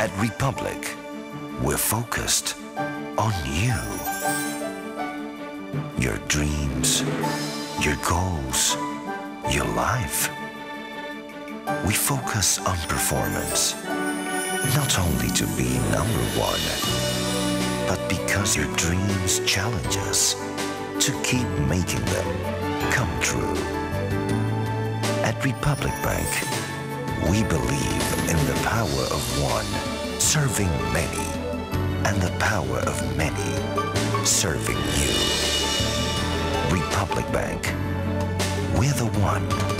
At Republic, we're focused on you. Your dreams, your goals, your life. We focus on performance, not only to be number one, but because your dreams challenge us to keep making them come true. At Republic Bank, we believe in the power of one serving many and the power of many serving you. Republic Bank, we're the one.